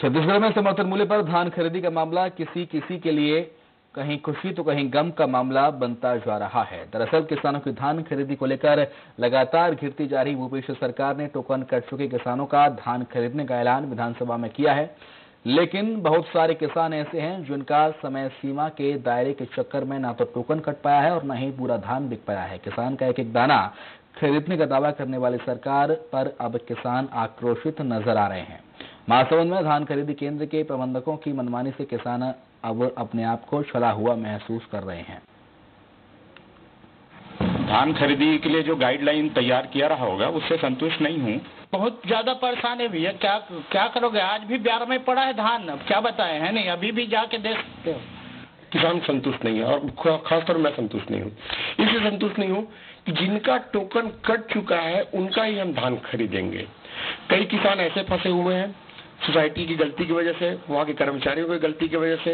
छत्तीसगढ़ में समर्थन मूल्य पर धान खरीदी का मामला, किसी किसी के लिए कहीं खुशी तो कहीं गम का मामला बनता जा रहा है। दरअसल किसानों की धान खरीदी को लेकर लगातार घिरती जा रही भूपेश सरकार ने टोकन कट चुके किसानों का धान खरीदने का ऐलान विधानसभा में किया है। लेकिन बहुत सारे किसान ऐसे हैं जिनका समय सीमा के दायरे के चक्कर में ना तो टोकन कट पाया है और न ही पूरा धान बिक पाया है। किसान का एक एक दाना खरीदने का दावा करने वाली सरकार पर अब किसान आक्रोशित नज़र आ रहे हैं। महासमुंद में धान खरीदी केंद्र के प्रबंधकों की मनमानी से किसान अब अपने आप को छला हुआ महसूस कर रहे हैं। धान खरीदी के लिए जो गाइडलाइन तैयार किया रहा होगा उससे संतुष्ट नहीं हूँ। बहुत ज़्यादा परेशान है भैया। क्या क्या करोगे? आज भी ब्यार में पड़ा है धान। अब क्या बताए है नहीं? अभी भी जाके देख सकते हो। किसान संतुष्ट नहीं है और खासतौर मैं संतुष्ट नहीं हूँ। इसलिए संतुष्ट नहीं हूँ कि जिनका टोकन कट चुका है उनका ही हम धान खरीदेंगे। कई किसान ऐसे फंसे हुए हैं सोसाइटी की गलती की वजह से वहाँ के कर्मचारियों की गलती की वजह से